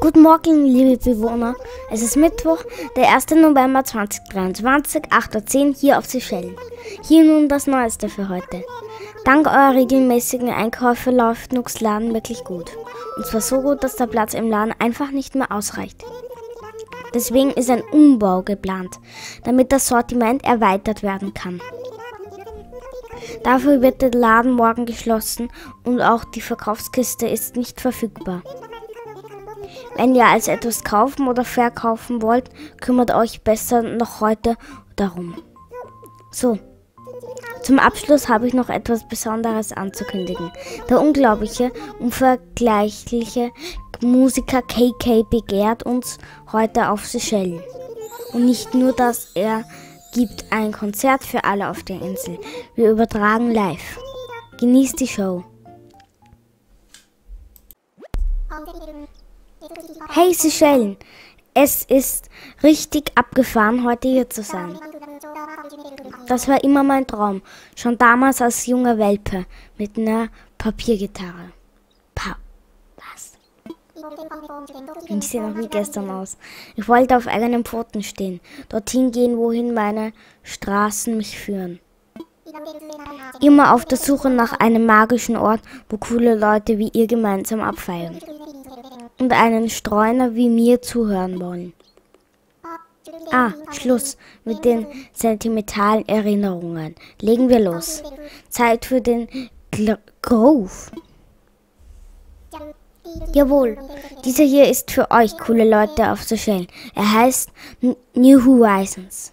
Guten Morgen, liebe Bewohner. Es ist Mittwoch, der 1. November 2023, 8.10 Uhr hier auf Seychellen. Hier nun das Neueste für heute. Dank eurer regelmäßigen Einkäufe läuft Nux Laden wirklich gut. Und zwar so gut, dass der Platz im Laden einfach nicht mehr ausreicht. Deswegen ist ein Umbau geplant, damit das Sortiment erweitert werden kann. Dafür wird der Laden morgen geschlossen und auch die Verkaufskiste ist nicht verfügbar. Wenn ihr also etwas kaufen oder verkaufen wollt, kümmert euch besser noch heute darum. So, zum Abschluss habe ich noch etwas Besonderes anzukündigen. Der unglaubliche, unvergleichliche Musiker KK begehrt uns heute auf Seychellen. Und nicht nur das, er gibt ein Konzert für alle auf der Insel. Wir übertragen live. Genießt die Show. Hey Seychellen, es ist richtig abgefahren, heute hier zu sein. Das war immer mein Traum, schon damals als junger Welpe mit einer Papiergitarre. Pa was? Ich sehe noch wie gestern aus. Ich wollte auf eigenen Pfoten stehen, dorthin gehen, wohin meine Straßen mich führen. Immer auf der Suche nach einem magischen Ort, wo coole Leute wie ihr gemeinsam abfeiern und einen Streuner wie mir zuhören wollen. Ah, Schluss mit den sentimentalen Erinnerungen. Legen wir los. Zeit für den Gl Groove. Jawohl, dieser hier ist für euch, coole Leute auf Seychellen. Er heißt New Horizons.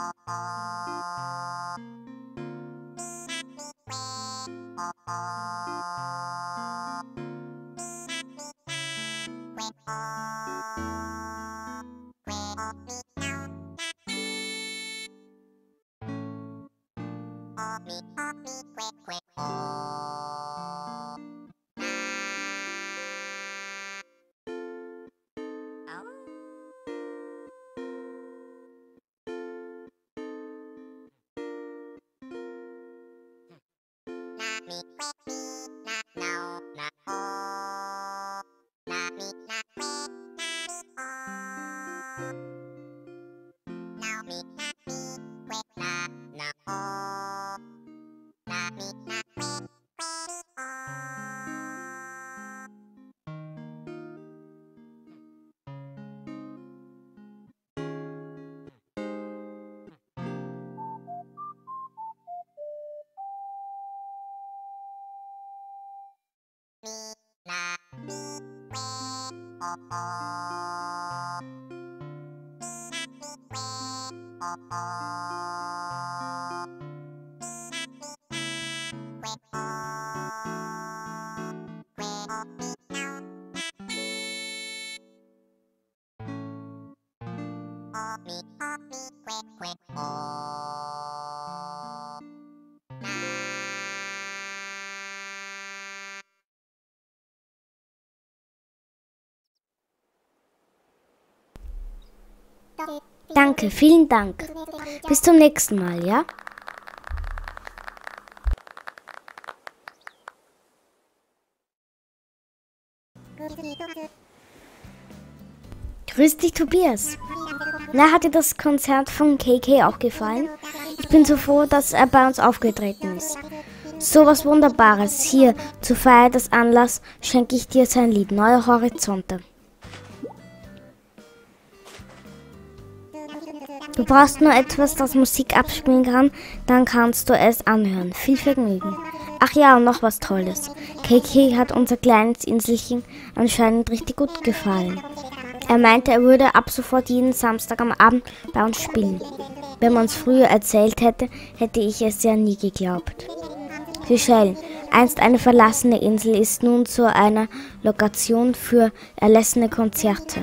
Bye. Thank you. Danke, vielen Dank. Bis zum nächsten Mal, ja? Grüß dich, Tobias. Na, hat dir das Konzert von KK auch gefallen? Ich bin so froh, dass er bei uns aufgetreten ist. So was Wunderbares. Hier, zur Feier des Anlass, schenke ich dir sein Lied Neue Horizonte. Du brauchst nur etwas, das Musik abspielen kann, dann kannst du es anhören. Viel Vergnügen. Ach ja, und noch was Tolles. KK hat unser kleines Inselchen anscheinend richtig gut gefallen. Er meinte, er würde ab sofort jeden Samstag am Abend bei uns spielen. Wenn man es früher erzählt hätte, hätte ich es ja nie geglaubt. Seychellen, einst eine verlassene Insel, ist nun zu einer Lokation für erlassene Konzerte.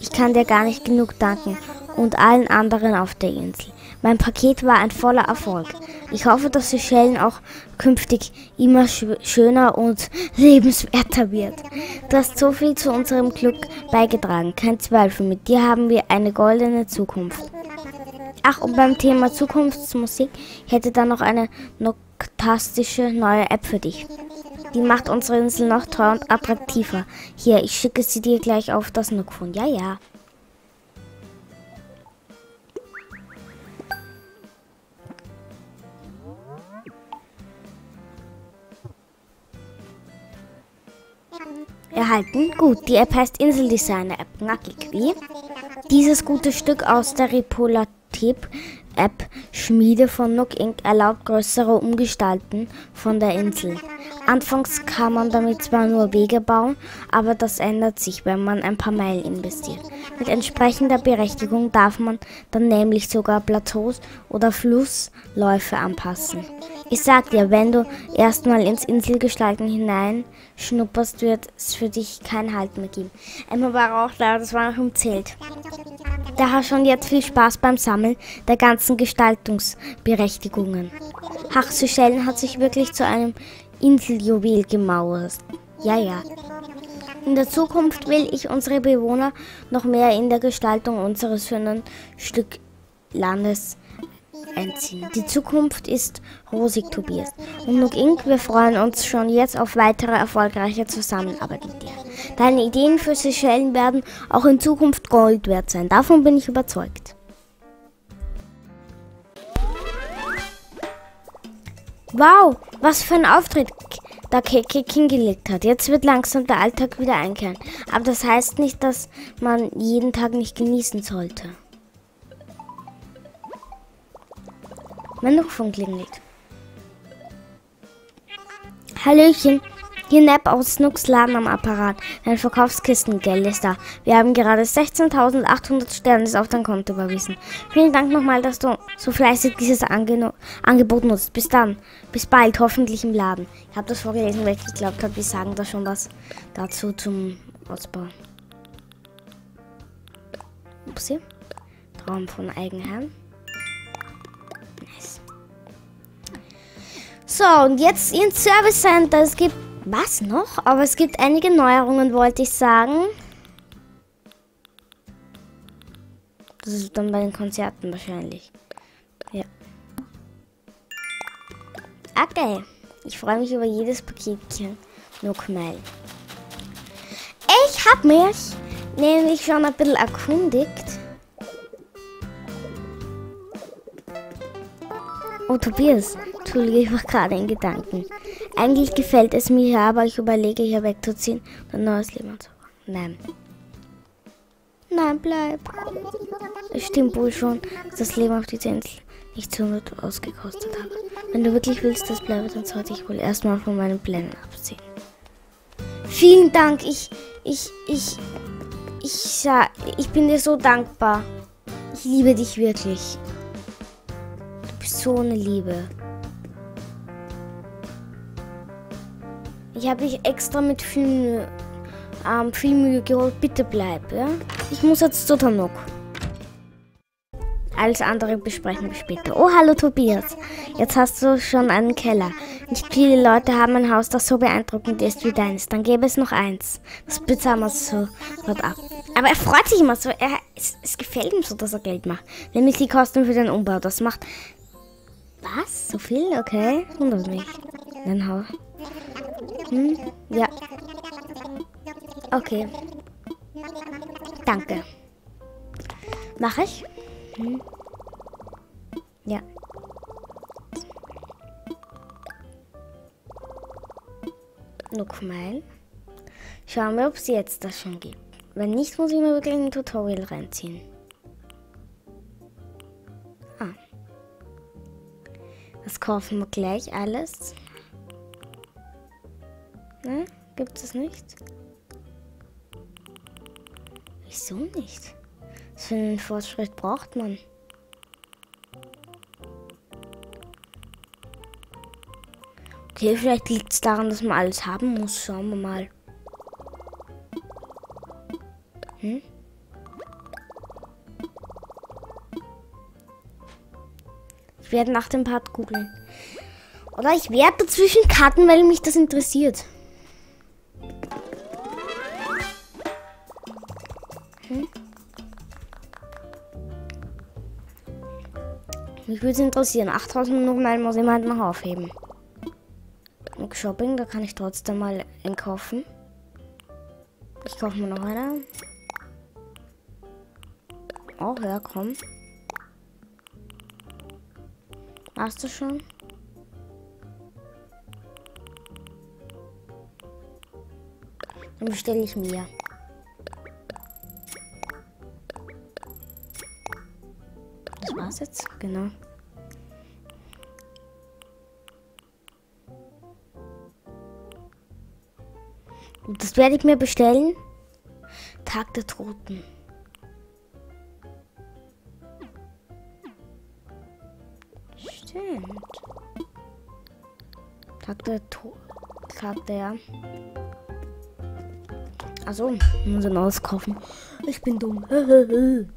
Ich kann dir gar nicht genug danken und allen anderen auf der Insel. Mein Paket war ein voller Erfolg. Ich hoffe, dass Seychellen auch künftig immer sch schöner und lebenswerter wird. Du hast so viel zu unserem Glück beigetragen, kein Zweifel. Mit dir haben wir eine goldene Zukunft. Ach, und beim Thema Zukunftsmusik hätte da noch eine noktastische neue App für dich. Die macht unsere Insel noch teuer und attraktiver. Hier, ich schicke sie dir gleich auf das Nookphone. Ja, ja. Erhalten. Gut, die App heißt Inseldesigner App. Nackig. Wie? Dieses gute Stück aus der Repolativ App Schmiede von Nook Inc. erlaubt größere Umgestalten von der Insel. Anfangs kann man damit zwar nur Wege bauen, aber das ändert sich, wenn man ein paar Meilen investiert. Mit entsprechender Berechtigung darf man dann nämlich sogar Plateaus oder Flussläufe anpassen. Ich sag dir, wenn du erstmal ins Inselgestalten hinein schnupperst, wird es für dich keinen Halt mehr geben. Emma war auch da, das war noch im Zelt. Daher schon jetzt viel Spaß beim Sammeln der ganzen Gestaltungsberechtigungen. Ach, Seychellen hat sich wirklich zu einem Inseljuwel gemauert. Ja, ja. In der Zukunft will ich unsere Bewohner noch mehr in der Gestaltung unseres schönen Stück Landes einziehen. Die Zukunft ist rosig, Tobias. Und Nook Inc., wir freuen uns schon jetzt auf weitere erfolgreiche Zusammenarbeit mit dir. Deine Ideen für Seychellen werden auch in Zukunft Gold wert sein. Davon bin ich überzeugt. Wow, was für ein Auftritt da Keke hingelegt hat. Jetzt wird langsam der Alltag wieder einkehren. Aber das heißt nicht, dass man jeden Tag nicht genießen sollte. Mein Rufung klingelt. Hallöchen, hier Nap aus Snooks Laden am Apparat. Dein Verkaufskistengeld ist da. Wir haben gerade 16.800 Sterne auf dein Konto überwiesen. Vielen Dank nochmal, dass du so fleißig dieses Ange Angebot nutzt. Bis dann. Bis bald, hoffentlich im Laden. Ich habe das vorgelesen, weil ich geglaubt habe, wir sagen da schon was dazu zum Ausbau. Upsi. Traum von Eigenheim. So, und jetzt ins Service Center. Es gibt was noch? Aber es gibt einige Neuerungen, wollte ich sagen. Das ist dann bei den Konzerten wahrscheinlich. Ja. Okay. Ich freue mich über jedes Paketchen. Mail. Ich habe mich nämlich schon ein bisschen erkundigt. Oh, Tobias, Entschuldige, ich war gerade in Gedanken. Eigentlich gefällt es mir hier, aber ich überlege, hier wegzuziehen und ein neues Leben anzufangen. Nein. Nein, bleib. Es stimmt wohl schon, dass das Leben auf dieser Insel nicht so gut ausgekostet hat. Wenn du wirklich willst, dass bleibe, dann sollte ich wohl erstmal von meinen Plänen abziehen. Vielen Dank. Ich, ich, ich, ich, ja, ich bin dir so dankbar. Ich liebe dich wirklich. So eine Liebe. Ich habe dich extra mit viel, ähm, viel Mühe geholt. Bitte bleib, ja? Ich muss jetzt zu Tanok. Alles andere besprechen wir später. Oh, hallo Tobias. Jetzt hast du schon einen Keller. Nicht viele Leute haben ein Haus, das so beeindruckend ist wie deins. Dann gäbe es noch eins. Das bezahlen wir sofort ab. Aber er freut sich immer so. Er, es, es gefällt ihm so, dass er Geld macht. Nämlich die Kosten für den Umbau. Das macht... Was? So viel? Okay. Wundert mich. Dann hau. Hm? Ja. Okay. Danke. Mach ich? Hm. Ja. Noch mal. Schauen wir, ob es jetzt das schon gibt. Wenn nicht, muss ich mir wirklich ein Tutorial reinziehen. Kaufen wir gleich alles. Gibt es nicht? Wieso nicht? Was für einen Fortschritt braucht man? Okay, vielleicht liegt es daran, dass man alles haben muss. Schauen wir mal. Hm? Ich werde nach dem Part googeln. Oder ich werde dazwischen cutten, weil mich das interessiert. Hm? Mich würde es interessieren. 8000 Nummern muss jemand noch aufheben. Und Shopping, da kann ich trotzdem mal einkaufen. Ich kaufe mir noch eine. Oh, ja, komm. Hast du schon? Dann bestelle ich mir. Das war's jetzt, genau. Das werde ich mir bestellen. Tag der Toten. Stimmt. Tag der Toten. Tag der. Also, muss ich auskaufen. Ich bin dumm.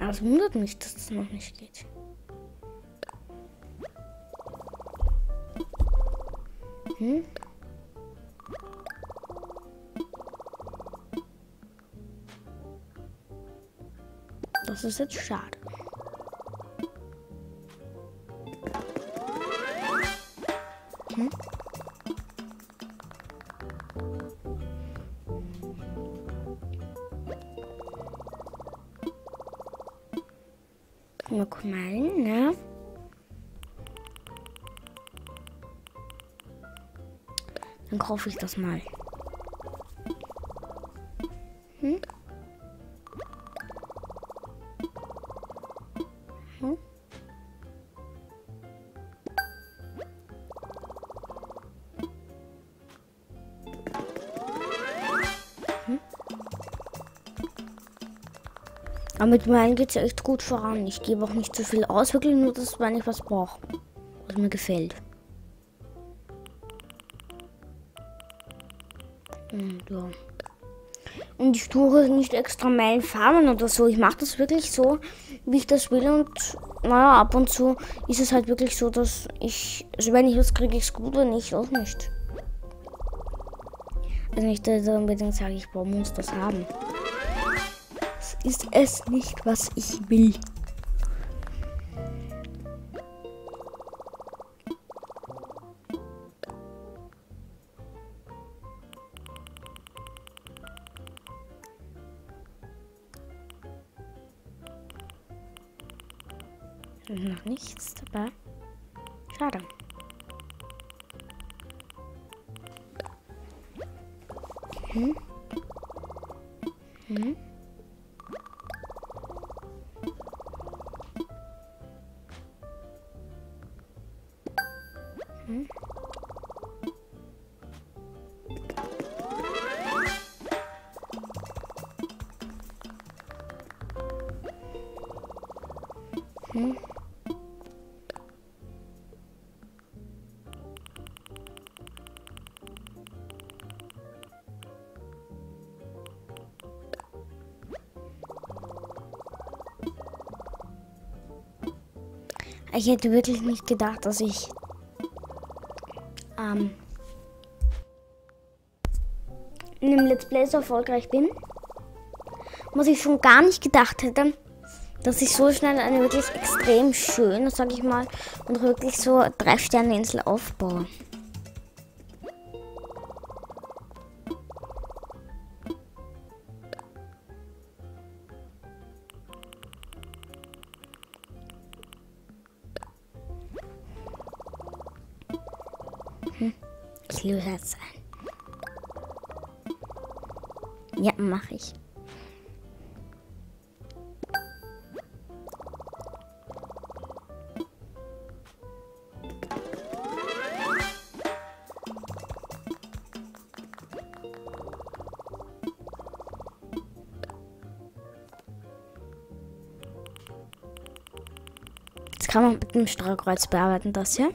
Aber es wundert mich, dass es noch nicht geht. Hm? Das ist jetzt schade. Kaufe ich das mal. Hm? Hm? Hm? Aber mit meinen geht es ja echt gut voran. Ich gebe auch nicht zu viel aus, wirklich nur das, wenn ich was brauche. Was mir gefällt. Ja. Und ich tue nicht extra Meilen farmen oder so. Ich mache das wirklich so, wie ich das will. Und naja, ab und zu ist es halt wirklich so, dass ich, also wenn ich was kriege, ich es gut, wenn nicht, auch nicht. Also nicht, dass unbedingt sage, ich brauche, muss das haben. Das ist es nicht, was ich will. Hm? Ich hätte wirklich nicht gedacht, dass ich ähm, in dem Let's Play so erfolgreich bin. Was ich schon gar nicht gedacht hätte, dass ich so schnell eine wirklich extrem schöne, sag ich mal, und wirklich so drei Sterne Insel aufbaue. ich Loser sein. Ja, mache ich. kann man mit dem Strahlkreuz bearbeiten, das hier.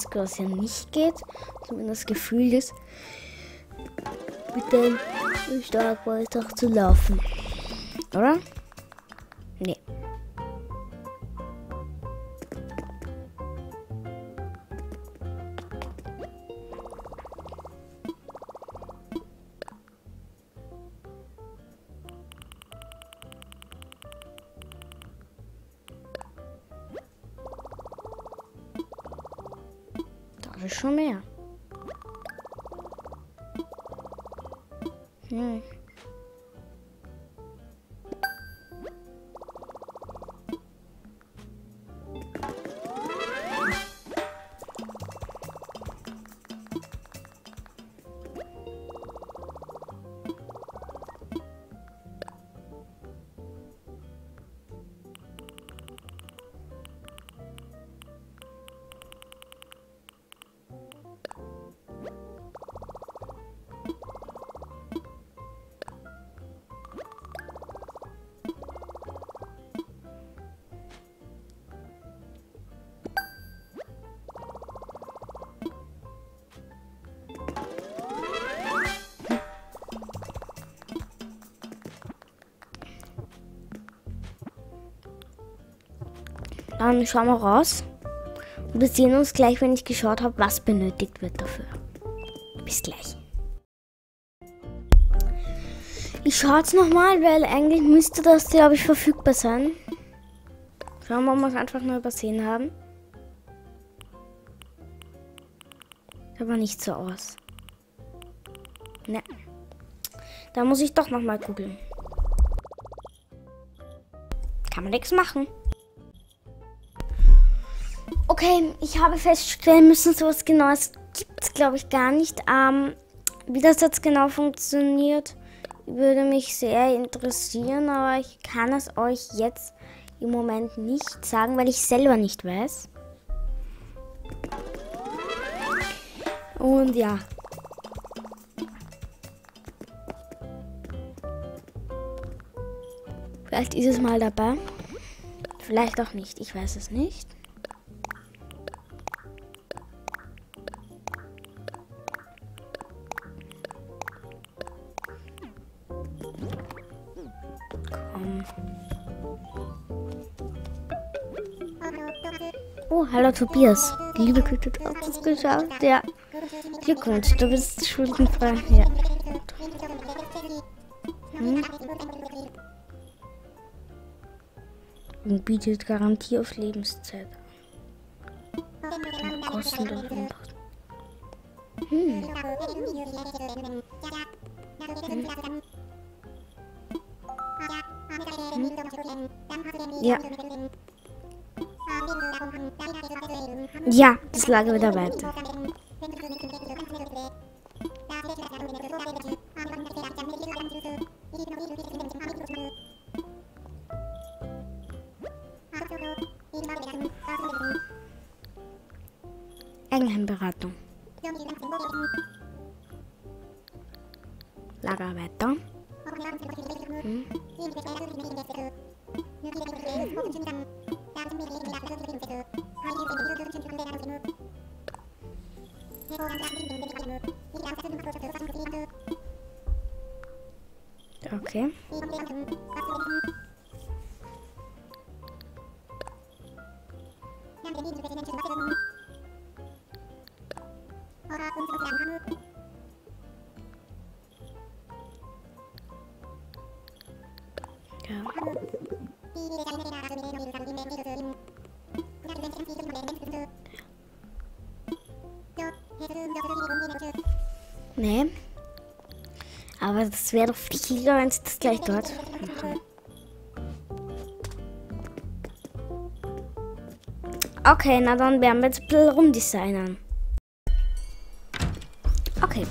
Einzige, was ja nicht geht, zumindest Gefühl ist, mit dem Steuerkreuz doch zu laufen. Oder? Das ist schon mehr. Dann schauen wir raus. Und wir sehen uns gleich, wenn ich geschaut habe, was benötigt wird dafür. Bis gleich. Ich schaue jetzt nochmal, weil eigentlich müsste das, glaube ich, verfügbar sein. Schauen wir, ob wir es einfach nur übersehen haben. Sieht aber nicht so aus. Ne. Da muss ich doch nochmal googeln. Kann man nichts machen. Okay, ich habe feststellen müssen, sowas Genaues gibt es, glaube ich, gar nicht. Ähm, wie das jetzt genau funktioniert, würde mich sehr interessieren, aber ich kann es euch jetzt im Moment nicht sagen, weil ich selber nicht weiß. Und ja. Vielleicht ist es mal dabei. Vielleicht auch nicht. Ich weiß es nicht. Tobias. Liebe Güte, du hast es geschafft. Ja. Glückwunsch, du bist schuldenfrei. Ja. Hm? Und bietet Garantie auf Lebenszeit. Kostenlos. Hm. Hm. Ja. Ja, das lag Nee. Aber das wäre doch viel, wenn sie das gleich dort machen. Okay, na dann werden wir jetzt ein bisschen rumdesignen. Okay.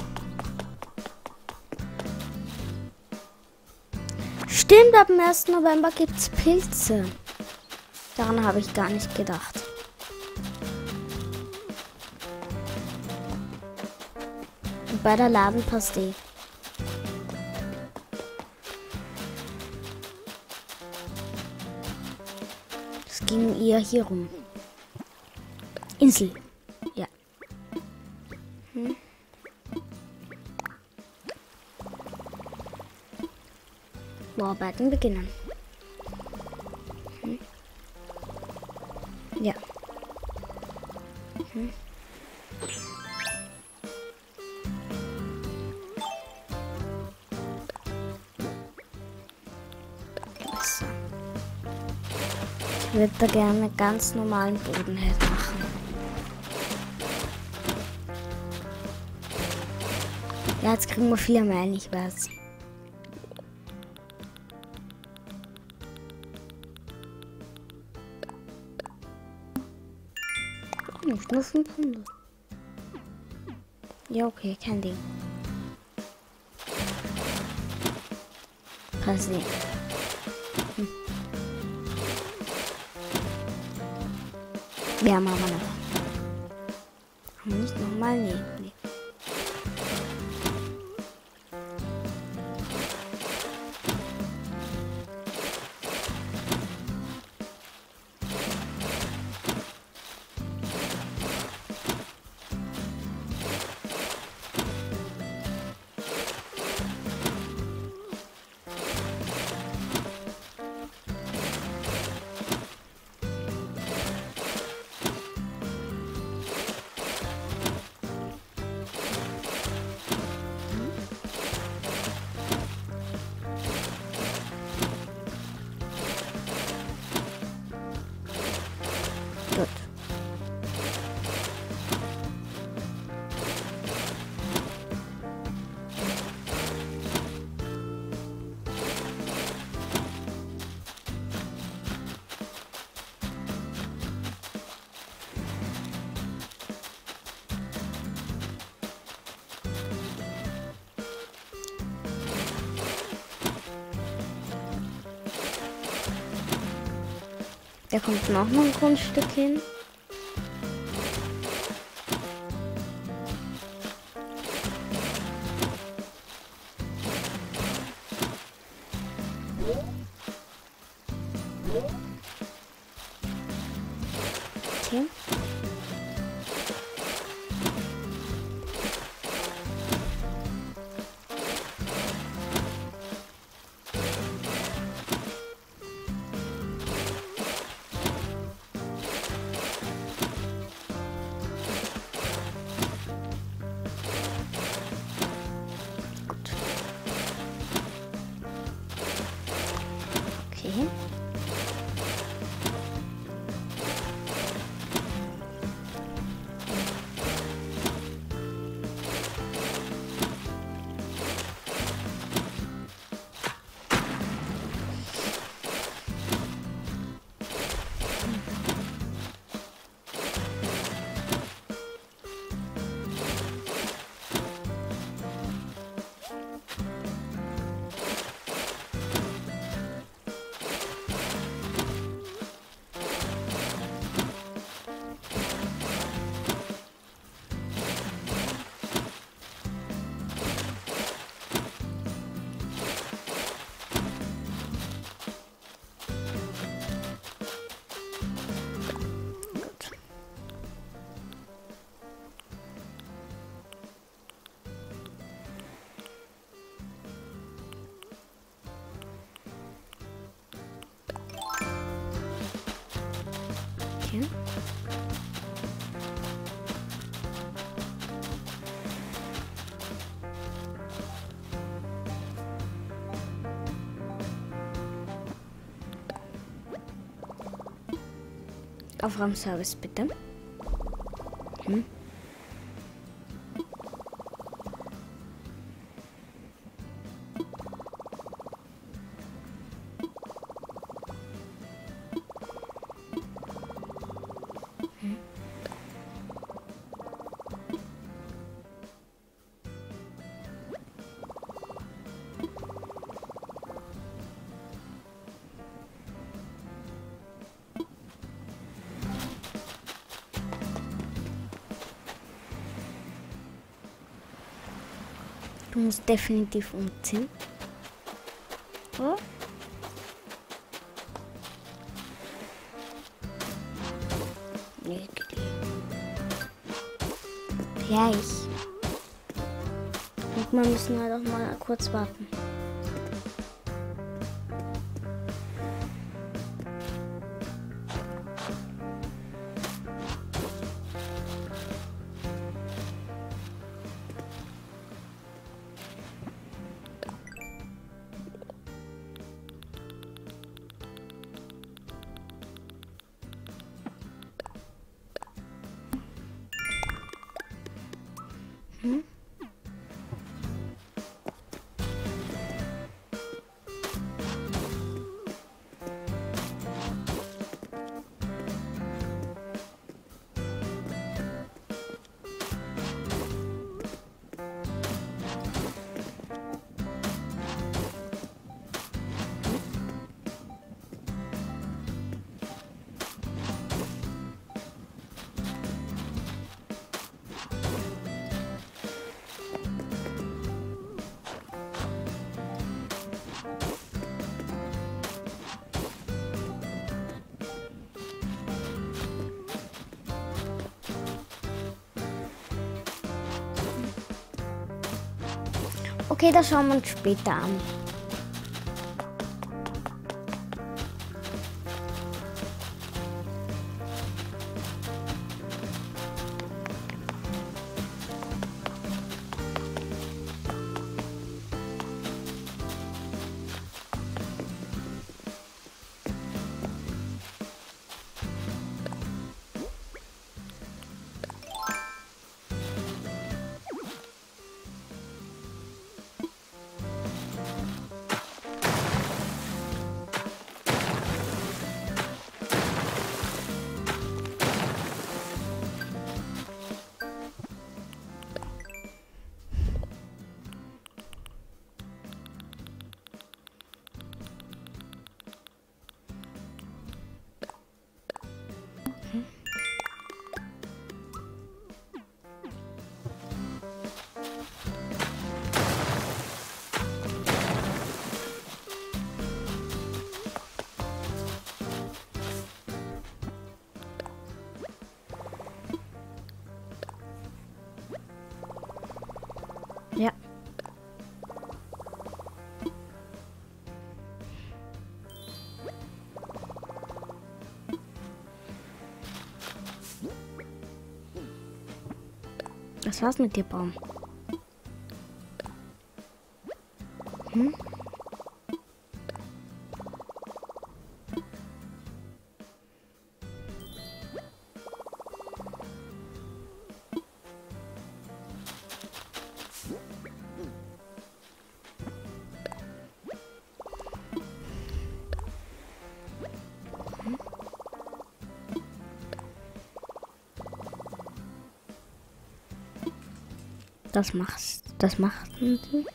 Stimmt, ab dem 1. November gibt es Pilze. Daran habe ich gar nicht gedacht. Bei der Laden passt eh. Es ging eher hier rum. Insel. Ja. Hm. Bauarbeiten beginnen. Hm. Ja. Hm. Würde da gerne ganz normalen Boden machen. Ja, jetzt kriegen wir vier Meilen, ich weiß. Nicht nur 500. Ja, okay, kein Ding. Passiert. Hm. Wir haben aber noch. Haben wir nicht nochmal? Nee, Da kommt noch mal ein Grundstück hin. Aufräumservice bitte. Hm? Definitiv umziehen. Nee, Gleich. Und wir müssen halt auch mal kurz warten. Okay, das schauen wir uns später an. Was Das machst, das machten sie.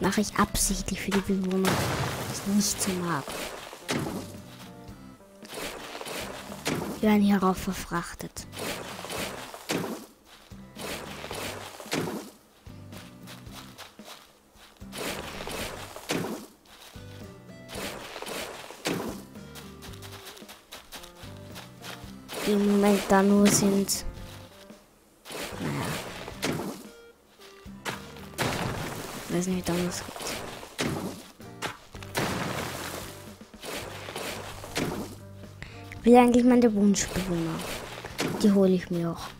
Mache ich absichtlich für die Bewohner. Ist nicht so mag. Wir werden hierauf verfrachtet. Die im Moment da nur sind. weiß nicht, wie lange es Ich will eigentlich meine Wunschbewohner. Die hole ich mir auch.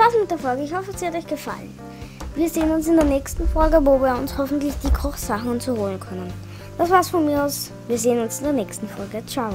War's mit der Folge. Ich hoffe, es hat euch gefallen. Wir sehen uns in der nächsten Folge, wo wir uns hoffentlich die Kochsachen zu holen können. Das war's von mir aus. Wir sehen uns in der nächsten Folge. Ciao.